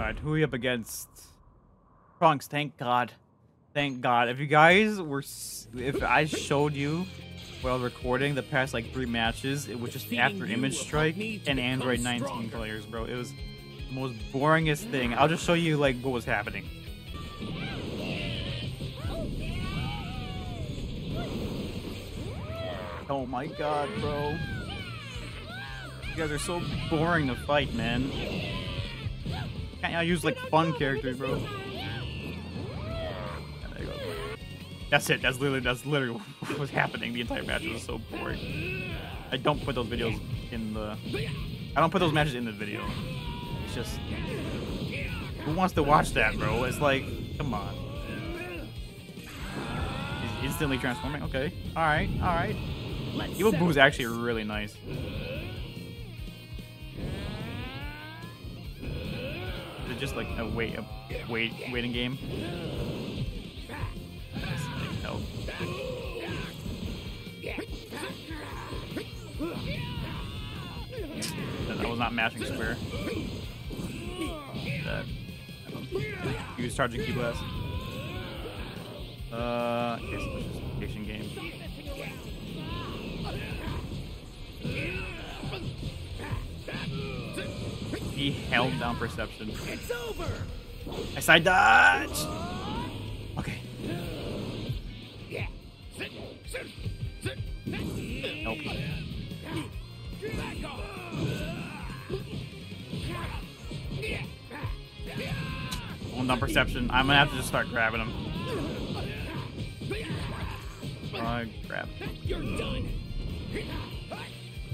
Alright, who are we up against? Trunks, thank God. Thank God. If you guys were... If I showed you while recording the past, like, three matches, it was just after Image Strike and Android 19 players, bro. It was the most boringest thing. I'll just show you, like, what was happening. Oh my god, bro. You guys are so boring to fight, man. Can't y'all use like fun characters, bro? That's it. That's literally that's literally what was happening. The entire match was so boring. I don't put those videos in the. I don't put those matches in the video. It's just. Who wants to watch that, bro? It's like, come on. He's instantly transforming. Okay. All right. All right. Evil Buu is actually really nice. Is it just like a wait, a wait, waiting game? No. That was not mashing square. That. Was charging Ki Blast. Uh, I guess just a patient game. He held down perception. It's over. I side dodge. Okay. Nope. Hold down perception. I'm gonna have to just start grabbing him. Uh, grab. You're done.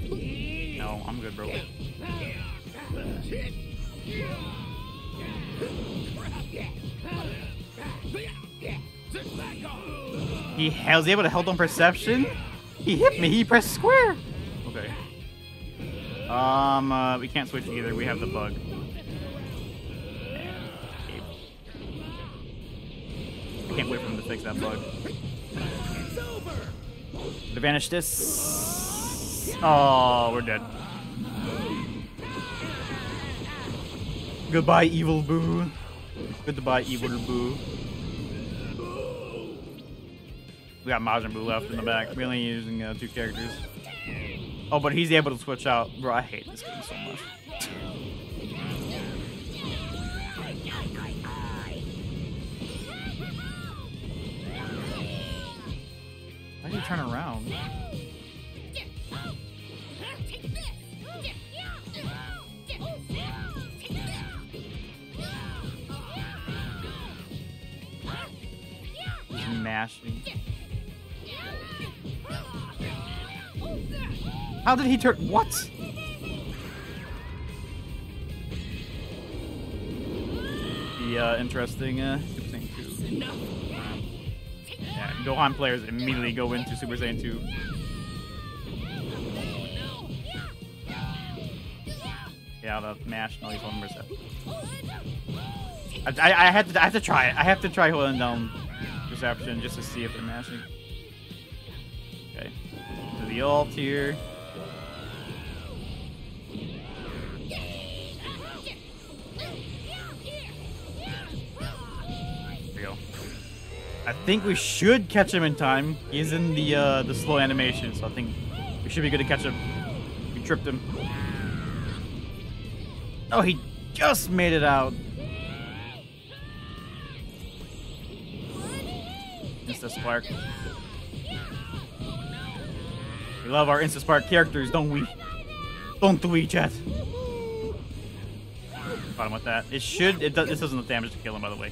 No, I'm good, bro. He was able to hold on perception. He hit me. He pressed square. Okay. Um, uh, we can't switch either. We have the bug. I can't wait for him to fix that bug. To vanish this. Oh, we're dead. Goodbye, Evil Buu. Goodbye, Evil Buu. We got Majin Buu left in the back. We're only using uh, two characters. Oh, but he's able to switch out. Bro, I hate this game so much. Why did he turn around? He's mashing. How did he turn? What? The uh, interesting uh, Super Saiyan 2. Yeah, Gohan players immediately go into Super Saiyan 2. Yeah, the mash and all these one percent. I, I, I have to I have to try it. I have to try holding down perception just to see if they're mashing. Okay. To the alt here. I think we should catch him in time. He's in the uh, the slow animation, so I think we should be good to catch him. We tripped him. Oh, he just made it out. Insta Spark. We love our Insta Spark characters, don't we? Don't we, chat? Bottom with that. It should. It does. This doesn't enough damage to kill him, by the way.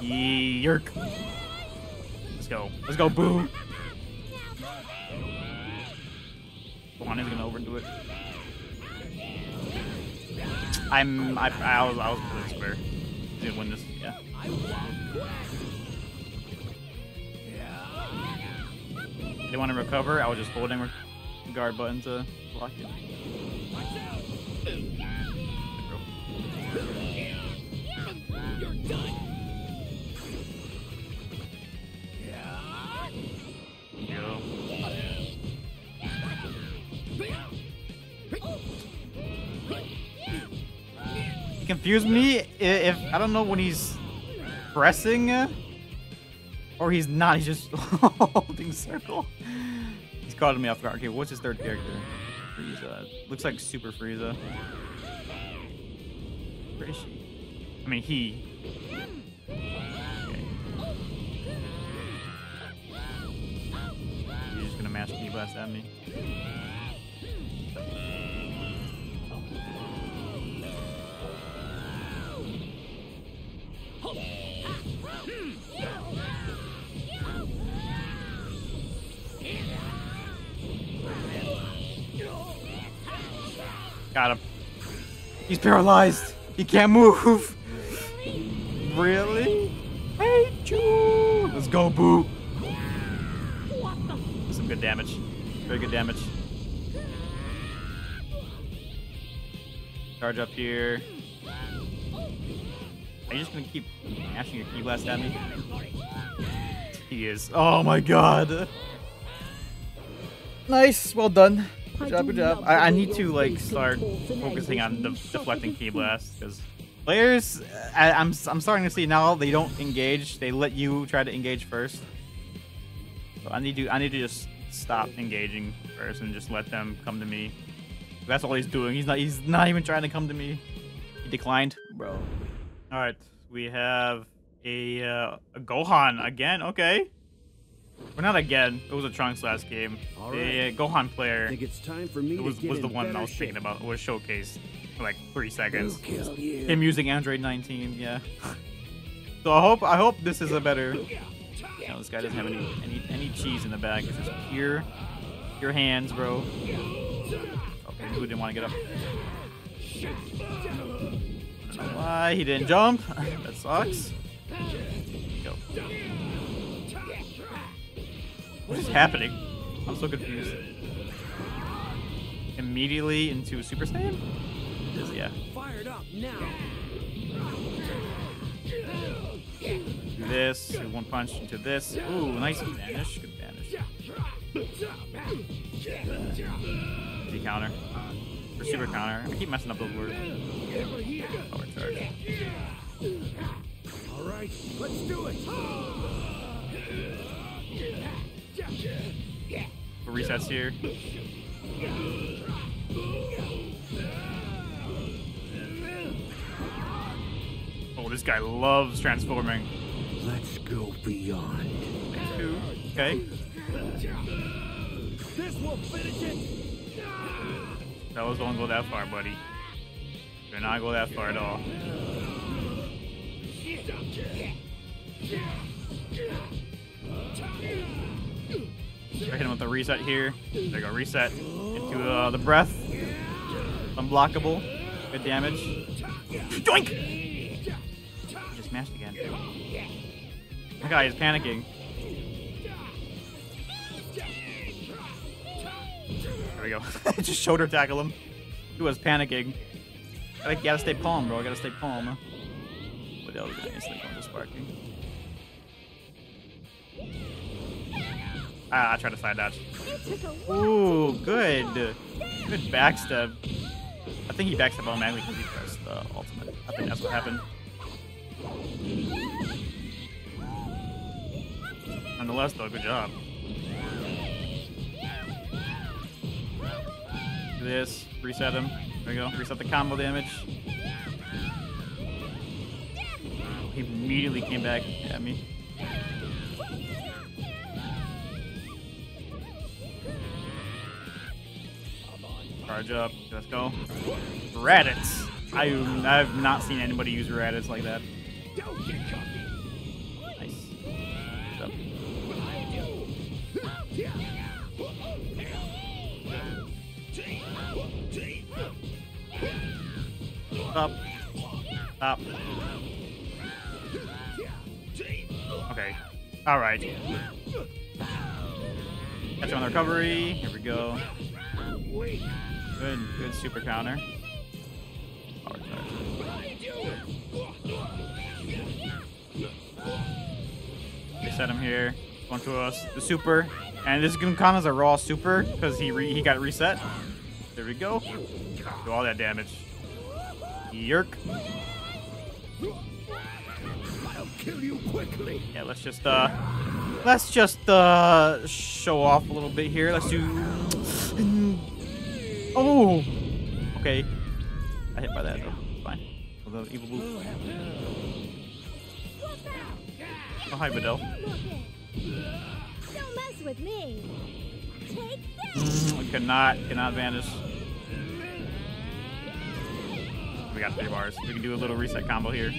Yerk. Let's go. Let's go, Buu. Come on, he's gonna overdo it. I'm. I. I was. I was really. He's gonna win this. Yeah. They want to recover. I was just holding guard button to block it. You're done. Confused me if I don't know when he's pressing uh, or he's not. He's just holding circle. He's caught me off guard. Okay, what's his third character? Frieza. Looks like Super Frieza. Where is she? I mean, he. Okay. He's just gonna mash Ki Blast at me. Hmm. Got him. He's paralyzed. He can't move. Really? Hate you. Let's go, Buu. Some good damage. Very good damage. Charge up here. Are you just gonna keep mashing your ki blast at me? He is. Oh my god. Nice. Well done. Good job. Good job. I, I need to like start focusing on the deflecting ki blast because players, I, I'm I'm starting to see now they don't engage. They let you try to engage first. So I need to I need to just stop engaging first and just let them come to me. That's all he's doing. He's not he's not even trying to come to me. He declined, bro. All right, we have a uh, a Gohan again. Okay. Well, not again. It was a Trunks last game. All the right. uh, Gohan player I think it's time for me it was, was the one I was thinking about. It was showcased for like three seconds. Who killed you? Him using Android 19, yeah. so I hope I hope this is a better. You know, this guy doesn't have any any any cheese in the bag. It's just pure pure hands, bro. Okay, who didn't want to get up? I don't know why he didn't jump. that sucks. What is happening? I'm so confused. Immediately into Super Saiyan? Yeah. Fired up now. Do this. Do one punch into this. Ooh, nice vanish. Good vanish. D counter. Or super counter. I keep messing up those words. Power charge. All right, let's do it. What resets here? Oh, this guy loves transforming. Let's go beyond. Okay. This will finish it. That was don't go that far, buddy. Do not go that far at all. Hit him with the reset here. There go, reset into uh, the breath. Unblockable. Good damage. Doink! He just smashed again. That guy is panicking. There we go. just shoulder tackle him. He was panicking. I gotta stay calm, bro. I gotta stay calm. What else is instantly going to sparking? Ah, I tried to side dodge. Ooh, good. Good backstab. I think he backstabbed automatically because he pressed the ultimate. I think that's what happened. Nonetheless, though, good job. This, reset him. There we go. Reset the combo damage. He immediately came back at me. Charge up. Let's go. Raditz. I I've not seen anybody use Raditz like that. Nice. Stop. Okay. Alright. Catch on the recovery. Here we go. Good, good super counter. Power charge. Reset him here. Going to us. The super. And this is gonna count as a raw super because he re he got reset. There we go. Do all that damage. Yerk. I'll kill you quickly. Yeah, let's just uh let's just uh show off a little bit here. Let's do Oh Okay. I hit by that though. It's fine. Although evil blue. Oh hi Videl. Don't mess with me. Take this. Mm, cannot cannot vanish. We got three bars. We can do a little reset combo here.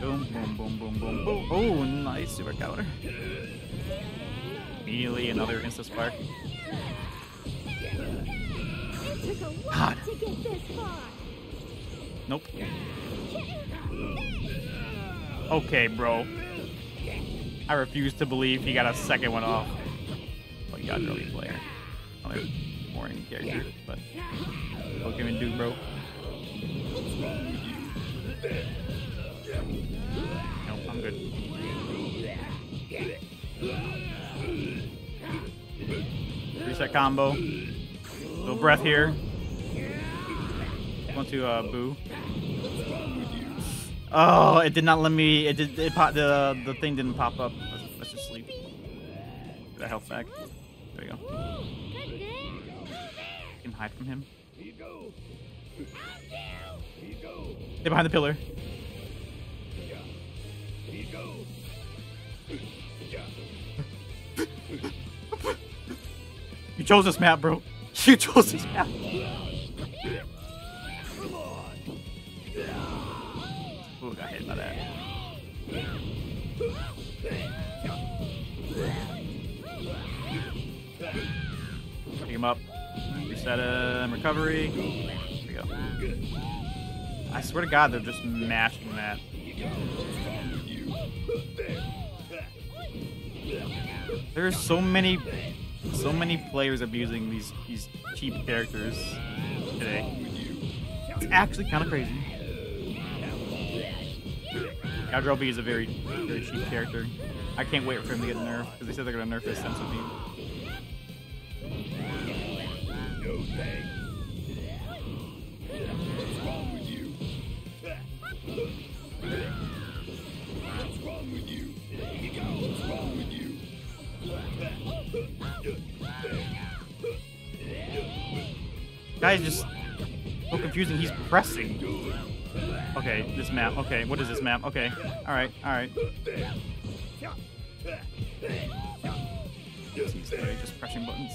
Boom, boom, boom, boom, boom, boom. Oh, nice super counter. Immediately another insta spark. Nope. Okay, bro. I refuse to believe he got a second one off. Oh, you got an early player. Another boring character, but what can bro? Nope, I'm good. Reset combo. Little breath here. Want to uh, boo? Oh, it did not let me. It did. It pop, the the thing didn't pop up. Let's, just sleep. Get that health back. There you go. Can hide from him. Stay behind the pillar. You chose this map, bro. You chose this map. Ooh, got hit by that. Pick him up. Reset him. Recovery. There we go. I swear to God, they're just mashing that. There's so many, so many players abusing these these cheap characters today. It's actually kind of crazy. Yajirobe is a very, very cheap character. I can't wait for him to get nerfed because they said they're gonna nerf his sense of Guy's just so confusing. He's pressing. Okay, this map. Okay, what is this map? Okay, all right, all right. He's just pressing buttons.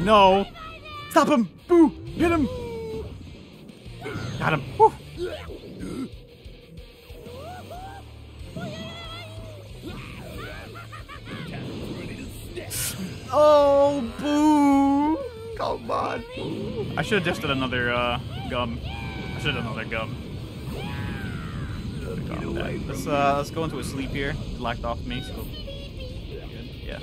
No! Stop him! Hit him! Got him! Woo. Oh, boo! Come on. I should have just did another uh, gum. I should have done another gum. Let's uh, let's go into a sleep here. It locked off me, so good. Yeah.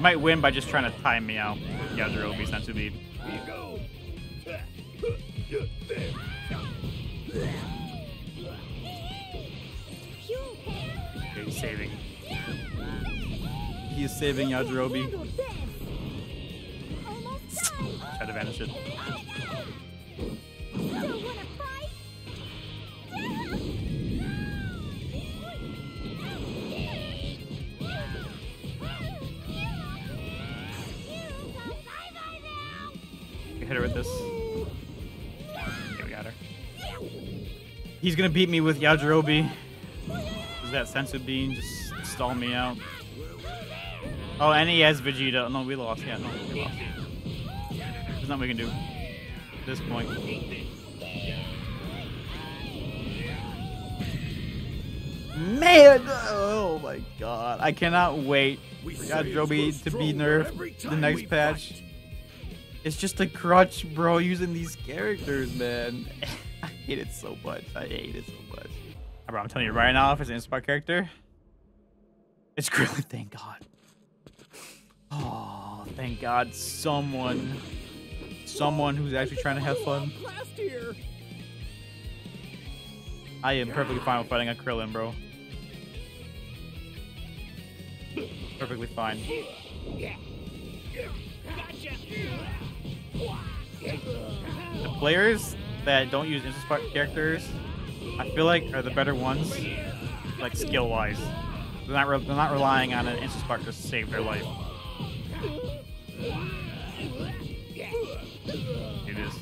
You might win by just trying to time me out with Yajirobe Senzu Bean. Okay, he's saving. He's saving Yajirobe. Handle this. Almost done. Try to vanish it. Hit her with this. Okay, we got her. He's gonna beat me with Yajirobe. Is that Senzu Bean just stall me out? Oh, and he has Vegeta. No, we lost. Yeah, no, we lost. There's nothing we can do at this point. Man, oh my god. I cannot wait for Yajirobe to be nerfed the next patch. It's just a crutch, bro, using these characters, man. I hate it so much. I hate it so much. Bro, I'm telling you right now, if it's an Inspire character, it's Krillin, thank God. Oh, thank God someone, someone who's actually trying to have fun. Last year. I am perfectly fine with fighting a Krillin, bro. Perfectly fine. The players that don't use instant characters, I feel like are the better ones, like skill wise. They're not re- they're not relying on an instant spark to save their life. It is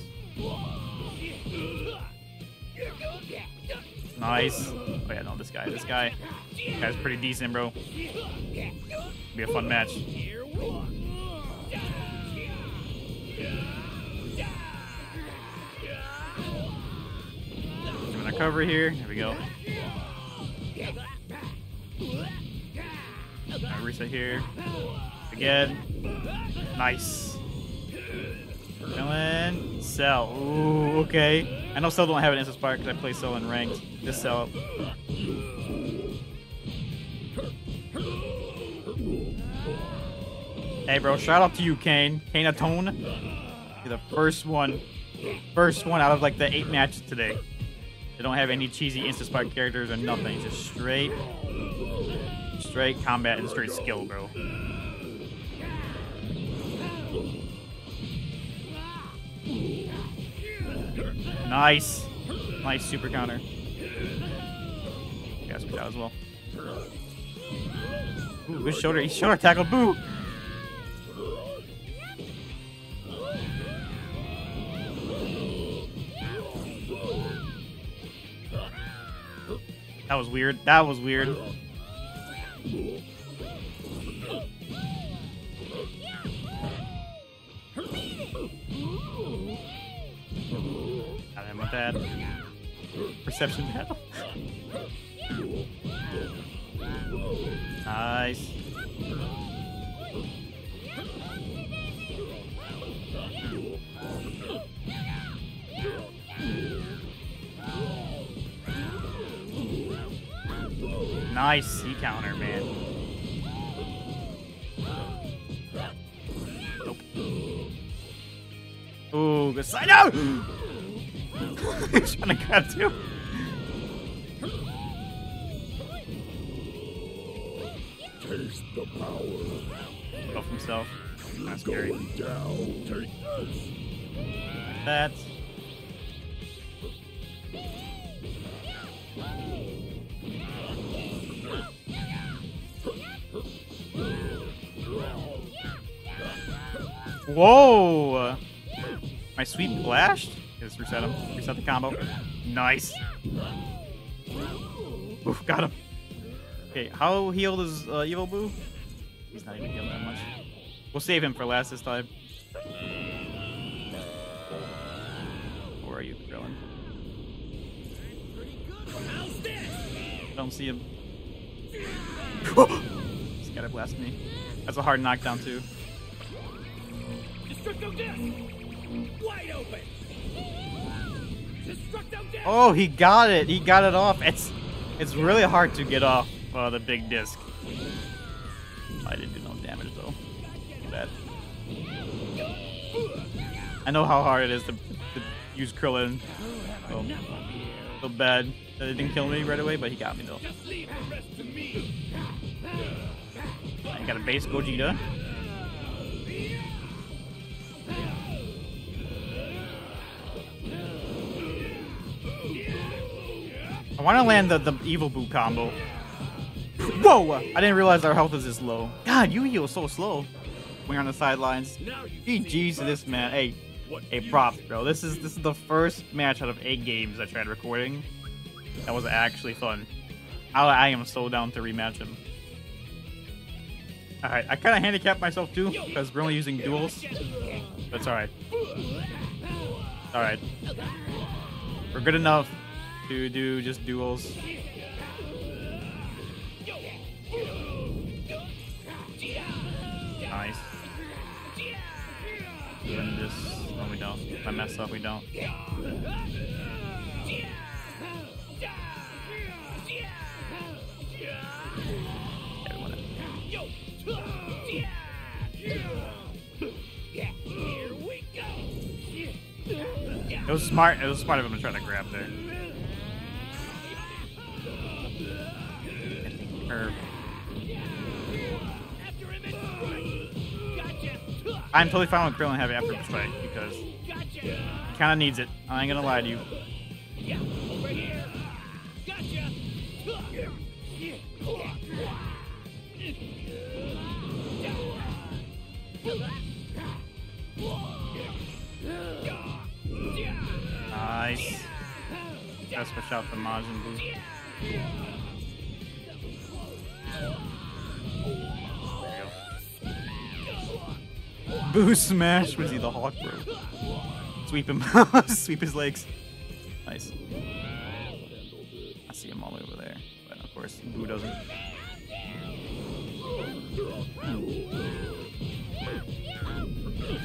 nice. Oh yeah, no, this guy, this guy, this guy's pretty decent, bro. Be a fun match. Doing a cover here. There we go. Alright, reset here. Again. Nice. Villain. Cell. Ooh, okay. I know Cell don't have an instant because I play Cell in ranked. This Cell. Hey, bro, shout out to you, Kane. Kane Atone. You're the first one. First one out of like the eight matches today. They don't have any cheesy instant spark characters or nothing. Just straight, straight combat and straight skill, bro. Nice. Nice super counter. Yeah, switch out as well. Ooh, good shoulder. He shoulder tackle. Boo. That was weird. That was weird. Got him with that. Perception battle. nice. Nice C counter, man. Nope. Ooh, good side out! He's trying to grab too. Taste the power. Off himself. That's scary. Down. Take My sweep flashed? Just reset him. Reset the combo. Nice. Oof, got him. Okay, how healed is uh, Evil Buu? He's not even healed that much. We'll save him for last this time. Where are you, Krillin? Don't see him. He's gotta blast me. That's a hard knockdown too. Wide open! Oh, he got it. He got it off. It's it's really hard to get off uh, the big disc. I didn't do no damage though. Bad. I know how hard it is to, to use Krillin. So, so bad that it didn't kill me right away, but he got me though. Just leave the rest to me! I got a base Gogeta. Want to land the, the Evil Buu combo. Whoa! I didn't realize our health is this low. God, you heal so slow. You're on the sidelines. GG's to this man. Hey, hey, props, bro. This is this is the first match out of eight games I tried recording. That was actually fun. I, I am so down to rematch him. Alright, I kind of handicapped myself too, because we're only using duels. That's alright. Alright. We're good enough to do just duels. Nice. And this. No, we don't. If I mess up, we don't. It was smart. It was smart of him to try to grab there. Gotcha. I'm totally fine with Krillin having after strike because he kind of needs it. I ain't gonna lie to you. Nice. Gotta switch out the Majin Buu. Buu smash! Was he the Hawk bro? Sweep him. Sweep his legs. Nice. I see him all over there. But of course, Buu doesn't.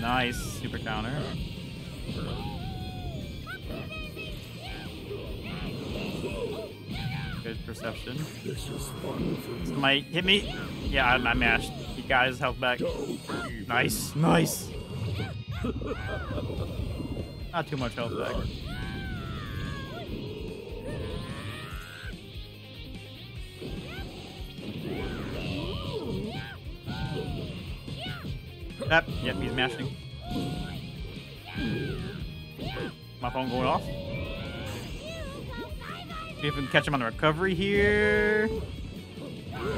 Nice. Super counter. Good perception. This is fun. Might hit me. Yeah, I, I mashed. He got his health back. Nice. Nice. Not too much health back. Yep, yep, he's mashing. My phone going off. See if we can catch him on the recovery here.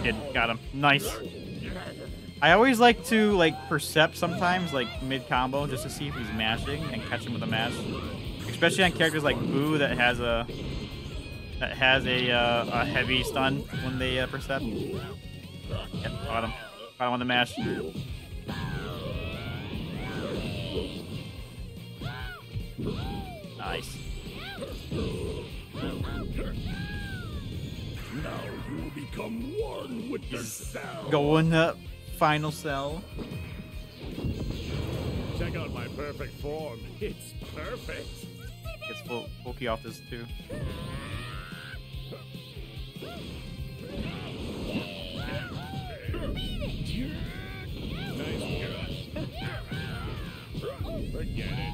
Did got him. Nice. I always like to like percept sometimes like mid combo just to see if he's mashing and catch him with a mash. Especially on characters like Buu that has a that has a uh, a heavy stun when they uh, percept. Yep, got him. Got him on the mash. Nice. Now you will become one with the sound. Going up. Final cell. Check out my perfect form. It's perfect. Gets full bulky off this too.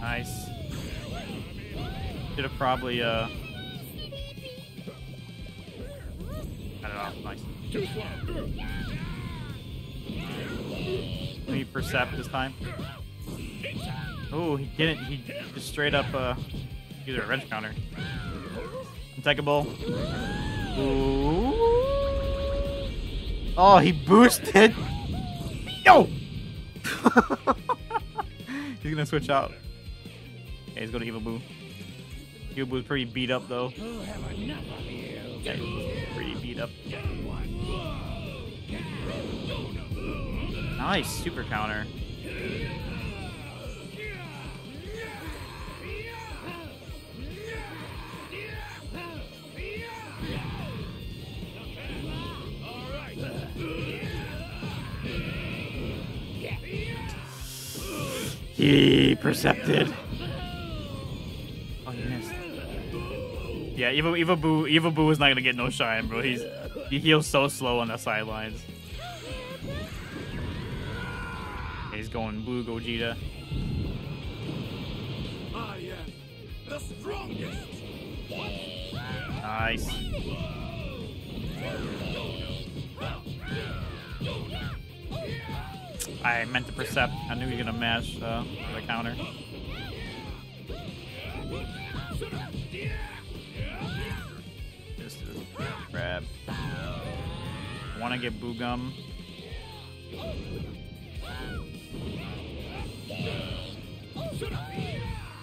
Nice. Should have probably uh. I don't know. Nice. Too slow. Let me percept this time. Oh, he didn't. He just straight up uh. Either a wrench counter. Ooh. Oh, he boosted. Yo. he's gonna switch out. Okay, he's going to Evil Buu. Evil Buu's pretty beat up though. Yeah, he's pretty beat up. Nice super counter. He percepted. Oh, he missed. Yeah, Evo Evo Boo Evo Boo is not gonna get no shine, bro. He's he heals so slow on the sidelines. He's going Blue Gogeta. I am the strongest. Nice. I meant to percept. I knew he was gonna mash uh, the counter. Just grab. I want to get Buu Gum.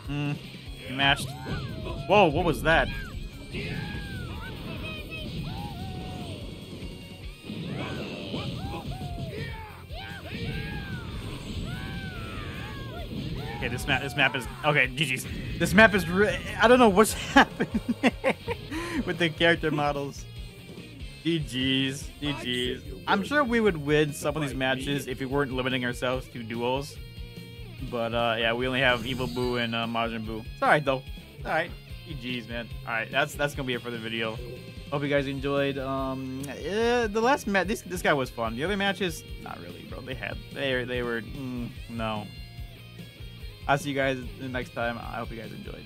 Hmm. He mashed. Whoa! What was that? Okay, this map, this map is okay. GG's. This map is. I don't know what's happening with the character models. GG's, GG's. I'm sure we would win some of these matches if we weren't limiting ourselves to duos. But uh, yeah, we only have Evil Buu and uh, Majin Buu. It's alright though. All right, GG's, man. All right, that's that's gonna be it for the video. Hope you guys enjoyed. Um, eh, the last match, this this guy was fun. The other matches, not really, bro. They had they they were mm, no. I'll see you guys next time. I hope you guys enjoyed.